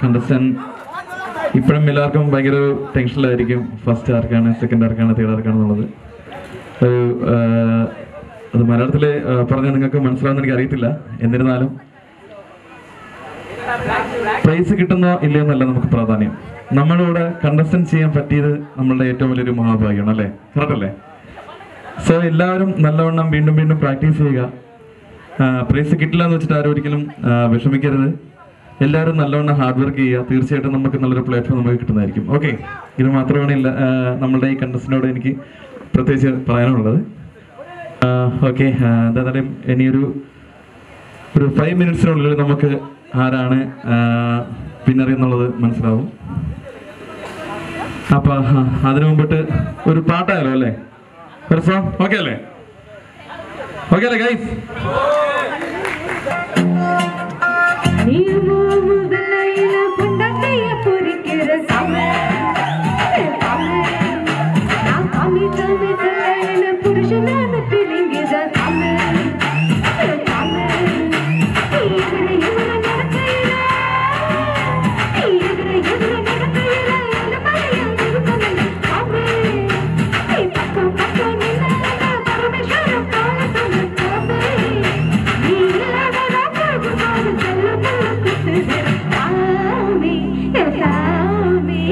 Contestant ഇപ്പോഴും എല്ലാവർക്കും ഭയങ്കര ഒരു ടെൻഷനിലായിരിക്കും. ഫസ്റ്റ് ആർക്കാണ് സെക്കൻഡ് ആർക്കാണ് തേർഡ് ആർക്കാണ് എന്നുള്ളത്. ഒരു അത് മലയാളത്തിൽ പറഞ്ഞാൽ നിങ്ങൾക്ക് മനസ്സിലാവുന്ന എനിക്ക് അറിയത്തില്ല. എന്നിരുന്നാലും പ്രൈസ് കിട്ടുന്നോ ഇല്ലയോ എന്നല്ല നമുക്ക് പ്രാധാന്യം. നമ്മളിവിടെ കണ്ടസ്റ്റൻ ചെയ്യാൻ പറ്റിയത് നമ്മളുടെ ഏറ്റവും വലിയൊരു മഹാഭാഗ്യമാണ് അല്ലേ? കറക്റ്റ് അല്ലേ? സോ എല്ലാവരും നല്ലവണ്ണം വീണ്ടും വീണ്ടും പ്രാക്ടീസ് ചെയ്യുക. പ്രൈസ് കിട്ടില്ല എന്ന് വെച്ചിട്ട് ആരും ഒരിക്കലും വിഷമിക്കരുത്. എല്ലാവരും നല്ലവണ്ണം ഹാർഡ് വർക്ക് ചെയ്യുക. തീർച്ചയായിട്ടും നമുക്ക് നല്ലൊരു പ്ലാറ്റ്ഫോം നമുക്ക് കിട്ടുന്നതായിരിക്കും. ഓക്കെ ഇത് മാത്രമാണ് നമ്മളുടെ ഈ കണ്ടസ്റ്റിനോട് എനിക്ക് പ്രത്യേകിച്ച് പറയാനുള്ളത്. ഓക്കെ എന്തായാലും ഇനിയൊരു ഒരു ഫൈവ് മിനിറ്റ്സിനുള്ളിൽ നമുക്ക് ആരാണ് വിന്നർ എന്നുള്ളത് മനസ്സിലാവും. അപ്പൊ അതിനു മുമ്പിട്ട് ഒരു പാട്ടായാലോ അല്ലേ? ഓക്കെ അല്ലേ? ഓക്കെ അല്ലേ ഗൈസ് Ni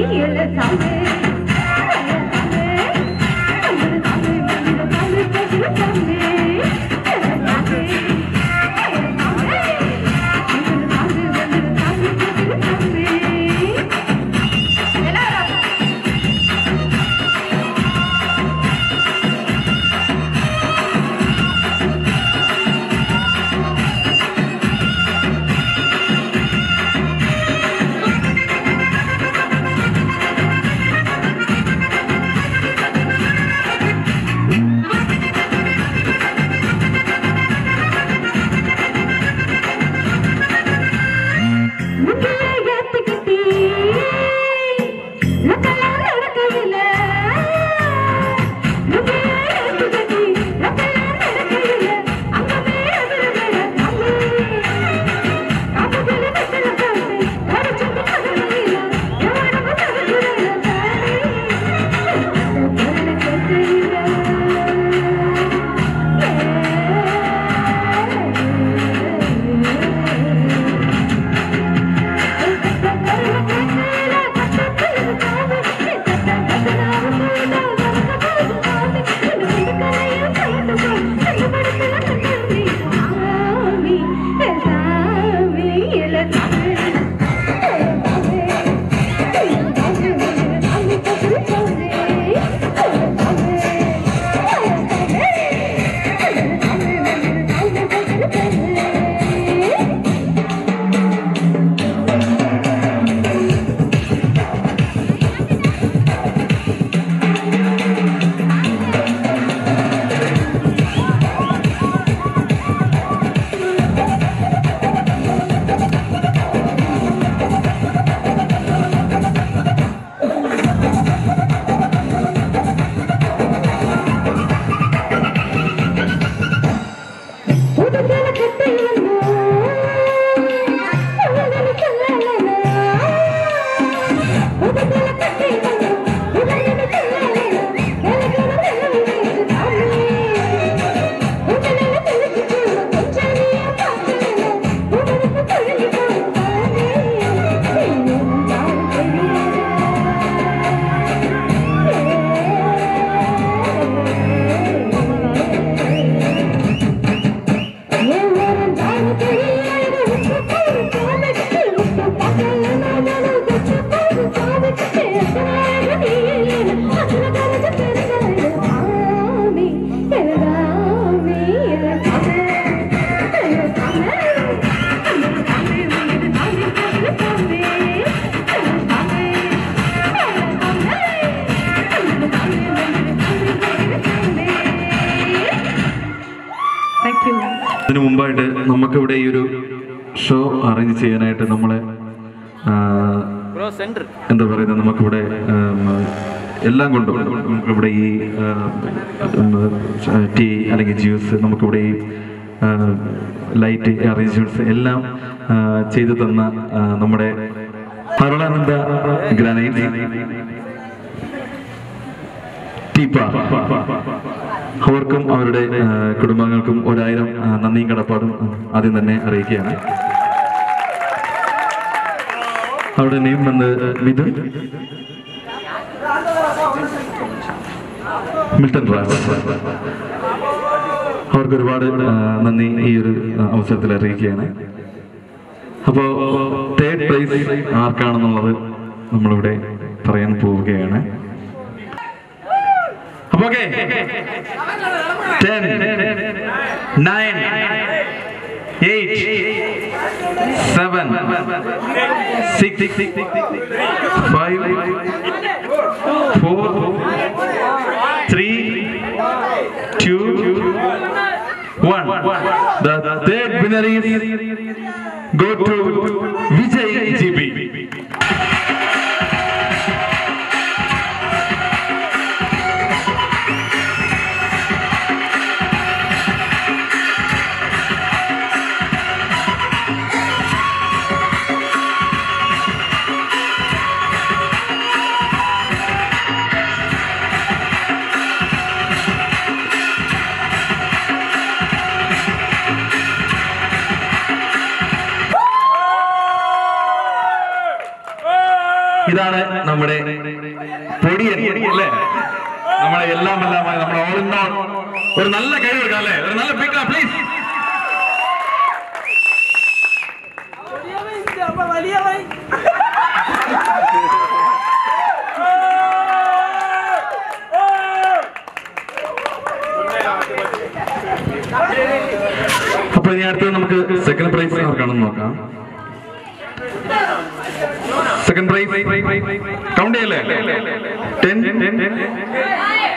சாமி எல்ல എല്ലാം കൊണ്ടും നമുക്കിവിടെ ഈ ടീ അല്ലെങ്കിൽ ജ്യൂസ് നമുക്കിവിടെ ഈ ലൈറ്റ് അറേഞ്ച്മെന്റ്സ് എല്ലാം ചെയ്തു തന്ന നമ്മുടെ പരളാനന്ദ ഗ്രാനൈറ്റ്. അവർക്കും അവരുടെ കുടുംബാംഗങ്ങൾക്കും ഒരായിരം നന്ദിയും കടപ്പാടും ആദ്യം തന്നെ അറിയിക്കുകയാണ്. അവരുടെ നെയിം വന്ന് മിഥുൻ മിൽട്ടൺ റാസ്. അവർക്ക് ഒരുപാട് നന്ദി ഈ ഒരു അവസരത്തിൽ അറിയിക്കുകയാണ്. അപ്പോ തേർഡ് പ്രൈസ് ആർക്കാണെന്നുള്ളത് നമ്മളിവിടെ പറയാൻ പോവുകയാണ്. അപ്പൊ for The dead binaries go to ഇതാണ് നമ്മുടെ പൊടിയൻ അല്ലേ? നമ്മളെ എല്ലാം എല്ലാമായി നമ്മുടെ ഓൾ ഇൻ ഓൾ ഒരു നല്ല കൈ കൊടുക്കാം അല്ലേ? ഒരു നല്ല പിക്ക് പ്ലീസ് അപ്പൊ ഇനി അടുത്തത് നമുക്ക് സെക്കൻഡ് പ്രൈസ് ആർക്കാണെന്ന് നോക്കാം. Second place. Count L. Ten,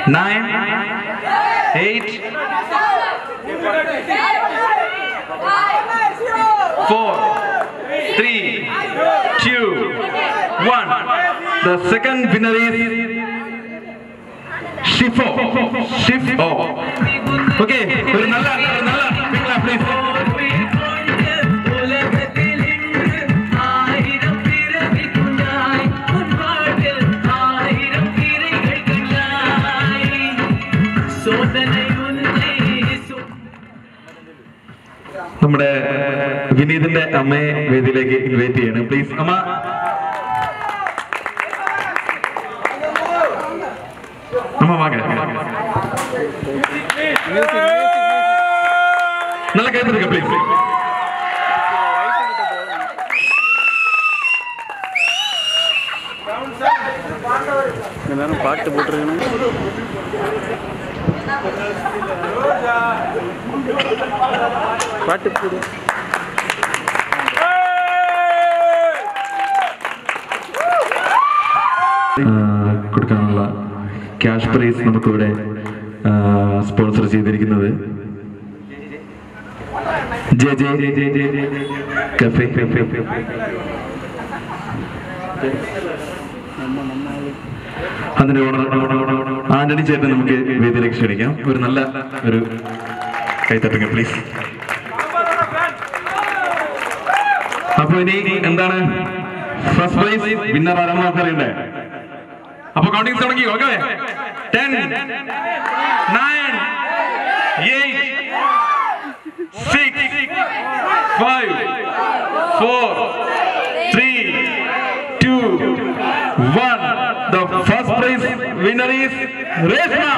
nine, eight, four, three, two, one. The second winner is Shifo. Shifo. Okay. Nalla, nalla. Big clap, please. നമ്മുടെ വിനീതിന്റെ അമ്മയെ വേദിയിലേക്ക് ഇൻവൈറ്റ് ചെയ്യണം പ്ലീസ് അമ്മ അമ്മ വാങ്ങ നല്ല കൈ കൊടുക്ക പ്ലീസ് எல்லாரும் பாட்டு போட்டிருக்கணும் பாட்டு போடு കൊടുക്കാനുള്ള ക്യാഷ് പ്രൈസ് നമുക്കിവിടെ സ്പോൺസർ ചെയ്തിരിക്കുന്നത് ജെ ജെ കഫേ അതിന്റെ ഓണർ ആന്റണി ചേട്ടൻ നമുക്ക് വേദിയിലേക്ക് ക്ഷണിക്കാം. ഒരു നല്ല ഒരു കൈത്തട്ടുക പ്ലീസ് അപ്പൊ ഇനി എന്താണ്? ഫസ്റ്റ് പ്രൈസ് വിന്നർ ആരാണെന്ന് നമുക്കറിയണ്ടേ അപ്പൊ കൗണ്ടിങ് തുടങ്ങി okay ten nine five four three two one विनरीज रेसना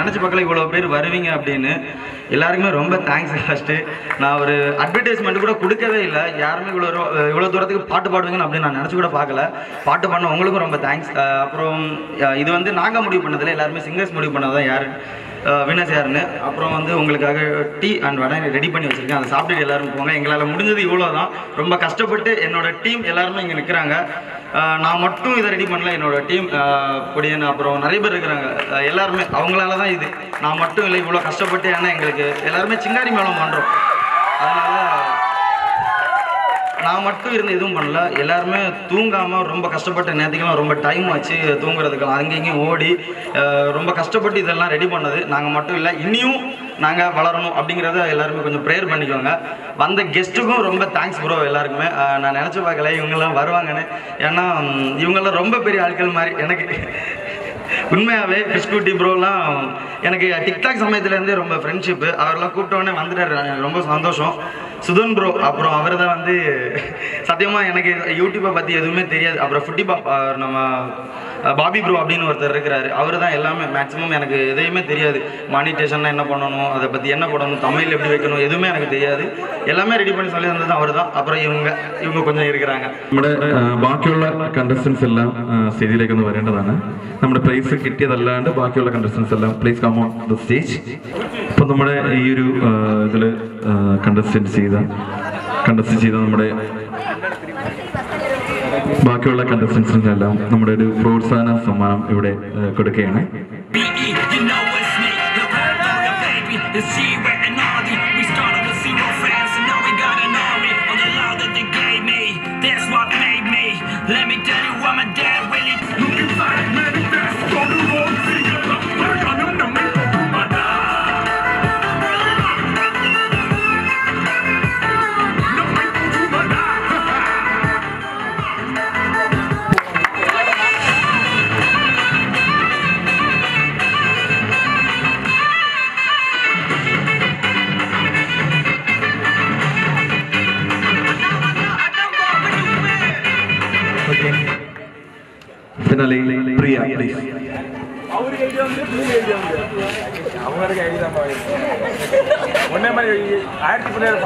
நினச்சி பக்கத்தில் இவ்வளோ பேர் வருவீங்க அப்படின்னு. எல்லாருக்குமே ரொம்ப தேங்க்ஸ் ஃபஸ்ட்டு நான் ஒரு அட்வர்டைஸ்மெண்ட் கூட கொடுக்கவே இல்லை. யாருமே இவ்வளோ இவ்வளோ தூரத்துக்கு பாட்டு பாடுவீங்கன்னு அப்படின்னு நான் நினச்சி கூட பார்க்கல. பாட்டு பண்ண உங்களுக்கும் ரொம்ப தேங்க்ஸ் அப்புறம் இது வந்து நாங்கள் முடிவு பண்ணதில்லை எல்லாருமே சிங்கர்ஸ் முடிவு பண்ணதான் யார் வினஸ் யாருன்னு. அப்புறம் வந்து உங்களுக்காக டீ அண்ட் வடை ரெடி பண்ணி வச்சுருக்கேன். அதை சாப்பிட்டுட்டு எல்லோரும் போங்க. எங்களால் முடிஞ்சது இவ்வளோ தான் ரொம்ப கஷ்டப்பட்டு என்னோட டீம் எல்லாருமே இங்கே நிற்கிறாங்க நான் மட்டும் இதை ரெடி பண்ணல. என்னோடய டீம் பொடியன் அப்புறம் நிறைய பேர் இருக்கிறாங்க. எல்லாருமே அவங்களால தான் இது. நான் மட்டும் இல்லை இவ்வளோ கஷ்டப்பட்டு ஏன்னா எங்களுக்கு எல்லாருமே சிங்காரி மேளம் பண்ணுறோம் அதனால நான் மட்டும் இருந்து எதுவும் பண்ணல. எல்லாருமே தூங்காமல் ரொம்ப கஷ்டப்பட்ட நேரத்துக்கெல்லாம் ரொம்ப டைம் ஆச்சு தூங்குறதுக்கெல்லாம். அங்கேயும் இங்கேயும் ஓடி ரொம்ப கஷ்டப்பட்டு இதெல்லாம் ரெடி பண்ணது. நாங்கள் மட்டும் இல்லை இனியும் நாங்கள் வளரணும் அப்படிங்கிறத எல்லாருமே கொஞ்சம் ப்ரேயர் பண்ணிக்கோங்க. வந்த கெஸ்ட்டுக்கும் ரொம்ப தேங்க்ஸ் ப்ரோ எல்லாருக்குமே. நான் நினச்சி பார்க்கல இவங்கெல்லாம் வருவாங்கன்னு. ஏன்னா இவங்கெல்லாம் ரொம்ப பெரிய ஆட்கள் மாதிரி எனக்கு. உண்மையாகவே பிஸ்குட்டி ப்ரோலாம் எனக்கு டிக்டாக் சமயத்துலேருந்தே ரொம்ப ஃப்ரெண்ட்ஷிப்பு அவரெல்லாம் கூப்பிட்டோடனே வந்துட்டார். ரொம்ப சந்தோஷம். சுதன் ப்ரோ அப்புறம் அவர் தான் வந்து சத்தியமாக எனக்கு யூடியூப்பை பற்றி எதுவுமே தெரியாது. அப்புறம் ஃபுட்டி பாப்பா நம்ம பாபி ப்ரோ அப்படின்னு ஒருத்தர் இருக்கிறாரு. அவர் தான் எல்லாமே மேக்ஸிமம் எனக்கு எதையுமே தெரியாது. மானிட்டேஷன்னா என்ன பண்ணணும் அதை பற்றி என்ன பண்ணணும் தமிழ் எப்படி வைக்கணும் எதுவுமே எனக்கு தெரியாது. எல்லாமே ரெடி பண்ணி சொல்லி தந்தது அவர் தான் அப்புறம் இவங்க இவங்க கொஞ்சம் இருக்கிறாங்க. നമ്മുടെ ബാക്കിയുള്ള കണ്ടസ്റ്റൻസ് എല്ലാം സ്റ്റേജിലേക്ക് ഒന്ന് വരേണ്ടതാണ്. നമ്മുടെ പ്രൈസ് കിട്ടിയതല്ലാണ്ട് ബാക്കിയുള്ള കണ്ടസ്റ്റൻസ് എല്ലാം please come on the stage ഇപ്പം നമ്മുടെ ഈ இதில் ഇതിൽ കണ്ടസ്റ്റന്റ് ചെയ്ത കണ്ടസ്റ്റ് ചെയ്ത നമ്മുടെ ബാക്കിയുള്ള കണ്ടസ്റ്റൻസിനെല്ലാം നമ്മുടെ ഒരു പ്രോത്സാഹന സമ്മാനം ഇവിടെ കൊടുക്കുകയാണ്. அவங்களுக்கு ஐடியா தான் ஒன்னே மாதிரி ஆயிரத்தி பிள்ளைகள்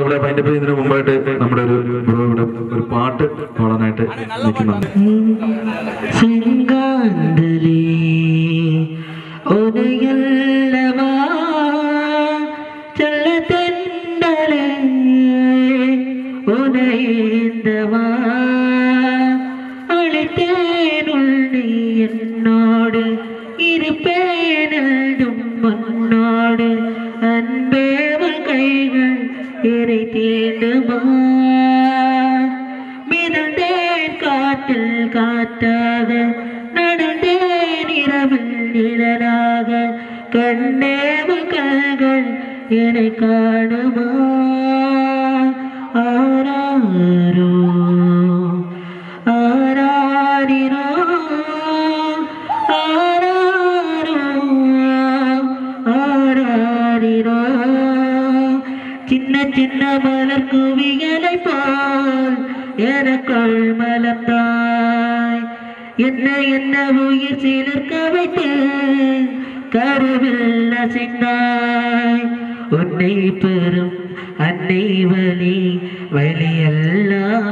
ഇവിടെ അതിന്റെ ഇതിനു മുമ്പായിട്ട് നമ്മുടെ ഒരു ബ്രോ ഇവിടെ ഒരു പാട്ട് പാടാനായിട്ട് നിൽക്കുന്നുണ്ട് செங்காந்தலே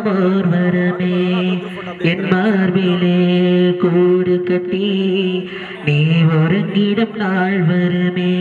வழியெல்லாம் வரமே என் மார்பிலே கூடு கட்டி நீ ஒருங்கிடும் நாள் வரமே.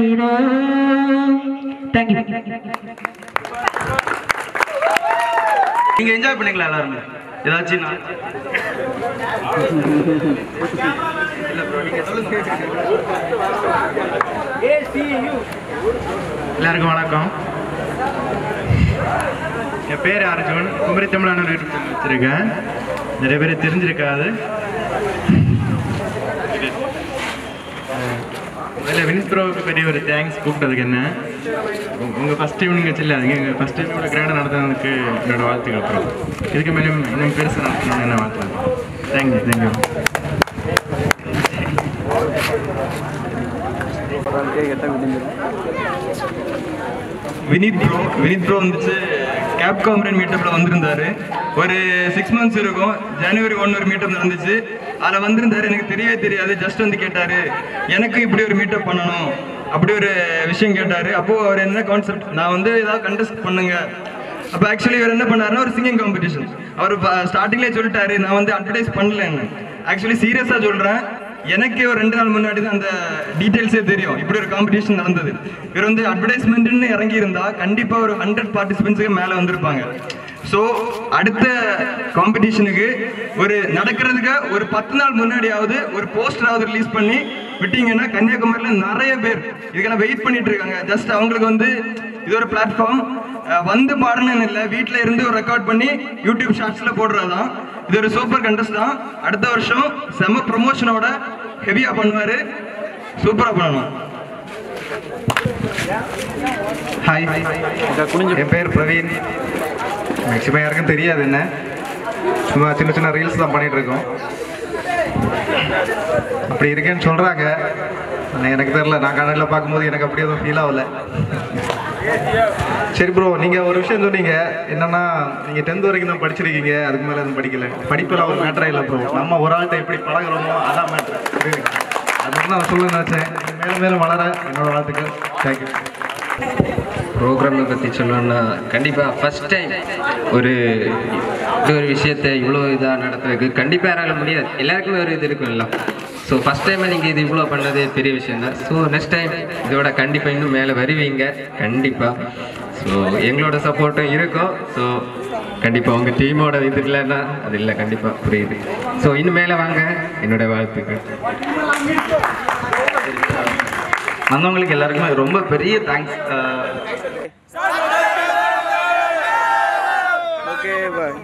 ஆராரிரோ தேங்க்யூ நீங்க என்ஜாய் பண்ணீங்களா எல்லாருமே? ஏதாச்சும்? எல்லாருக்கும் வணக்கம். என் பேர் அர்ஜுன். குமரி தமிழான வச்சிருக்கேன். நிறைய பேர் தெரிஞ்சிருக்காது. இல்லை வின்ப்ரோவுக்கு பெரிய ஒரு தேங்க்ஸ் கூப்பிட்டதுக்கு என்ன? உங்கள் ஃபஸ்ட் ஃபர்ஸ்ட் ஈவினிங் வச்சுல ஃபஸ்ட் எங்கள் ஃபர்ஸ்ட் ஈவினியோட கிராண்டாக நடத்துனதுக்கு என்னோட வாழ்த்துக்கள் அப்புறம் இதுக்கு மேலே இன்னும் பெருசாக நடத்தணும்னு என்ன வாழ்த்துறேன் thank you thank you Vineeth bro Vineeth bro வந்துச்சு. கேப் காமரன் மீட்டப்பில் வந்திருந்தாரு. ஒரு சிக்ஸ் மந்த்ஸ் இருக்கும். ஜனவரி ஒன் ஒரு மீட்டப் நடந்துச்சு. அதில் வந்திருந்தாரு எனக்கு தெரியவே தெரியாது. ஜஸ்ட் வந்து கேட்டார் எனக்கு இப்படி ஒரு மீட்டப் பண்ணணும். அப்படி ஒரு விஷயம் கேட்டார். அப்போது அவர் என்ன கான்செப்ட் நான் வந்து ஏதாவது கண்டெஸ்ட் பண்ணுங்க. அப்போ ஆக்சுவலி இவர் என்ன பண்ணாருன்னா ஒரு சிங்கிங் காம்படிஷன் அவர் ஸ்டார்டிங்லேயே சொல்லிட்டாரு நான் வந்து அட்வர்டைஸ் பண்ணலன்னு ஆக்சுவலி சீரியஸாக சொல்கிறேன் எனக்கு ஒரு ரெண்டு நாள் முன்னாடி தான் அந்த டீட்டெயில்ஸே தெரியும். இப்படி ஒரு காம்படிஷன் நடந்தது. இவர் வந்து அட்வர்டைஸ்மெண்ட்னு இறங்கி கண்டிப்பாக ஒரு ஹண்ட்ரட் பார்ட்டிசிபென்ட்ஸுக்கு மேலே வந்திருப்பாங்க. ஸோ அடுத்த காம்படிஷனுக்கு ஒரு நடக்கிறதுக்கு ஒரு பத்து நாள் முன்னாடியாவது ஒரு போஸ்டராவது ரிலீஸ் பண்ணி விட்டீங்கன்னா கன்னியாகுமரியில் நிறைய பேர் இதுக்கெல்லாம் வெயிட் பண்ணிட்டு இருக்காங்க. ஜஸ்ட் அவங்களுக்கு வந்து இது ஒரு பிளாட்ஃபார்ம் வந்து பாடணும்னு இல்லை. வீட்டில் இருந்து ஒரு ரெக்கார்ட் பண்ணி யூடியூப் ஷார்ட்ஸில் போடுறதுதான். இது ஒரு சூப்பர் கண்டஸ்ட் தான். அடுத்த வருஷம் செம ப்ரொமோஷனோட ஹெவியாக பண்ணுவார். சூப்பராக பண்ணணும் ஹாய் என் பேர் பிரவீன். மேக்ஸிமம் யாருக்கும் தெரியாது என்ன? சும்மா சின்ன சின்ன ரீல்ஸ் தான் பண்ணிட்டு இருக்கோம் அப்படி இருக்கேன்னு சொல்றாங்க. ஆனால் எனக்கு தெரியல. நான் கண்ணில் பார்க்கும்போது எனக்கு அப்படி எதுவும் ஃபீல் ஆகல. சரி ப்ரோ நீங்கள் ஒரு விஷயம் சொன்னீங்க. என்னன்னா நீங்கள் டென்த் வரைக்கும் தான் படிச்சிருக்கீங்க. அதுக்கு மேலே எதுவும் படிக்கல. படிப்பில் ஒரு மேட்டரே இல்லை ப்ரோ நம்ம ஒரு ஆள்கிட்ட எப்படி பழகுறோமோ அதான் மேட்ரு அது மட்டும் நான் சொல்ல நினச்சேன். மேலும் மேலும் வளர. என்னோட வாழ்த்துக்கள். தேங்க்யூ ப்ரோக்ராமை பற்றி சொல்லணும்னா கண்டிப்பாக ஃபஸ்ட் டைம் ஒரு இது ஒரு விஷயத்தை இவ்வளோ இதாக நடத்துறதுக்கு கண்டிப்பாக யாரால முடியாது. எல்லாருக்குமே ஒரு இது இருக்கும்ல. ஸோ ஃபஸ்ட் டைம் நீங்கள் இது இவ்வளோ பண்ணது பெரிய விஷயம் தான். ஸோ நெக்ஸ்ட் டைம் இதோட கண்டிப்பாக இன்னும் மேலே வருவீங்க. கண்டிப்பாக ஸோ எங்களோட சப்போர்ட்டும் இருக்கும். ஸோ கண்டிப்பாக உங்கள் டீமோட இது இல்லைன்னா அது இல்லை. கண்டிப்பாக புரியுது. ஸோ இன்னும் மேலே வாங்க. என்னோட வாழ்த்துக்கள். வந்தவங்களுக்கு எல்லாருக்குமே ரொம்ப பெரிய தேங்க்ஸ் ஓகே பாய்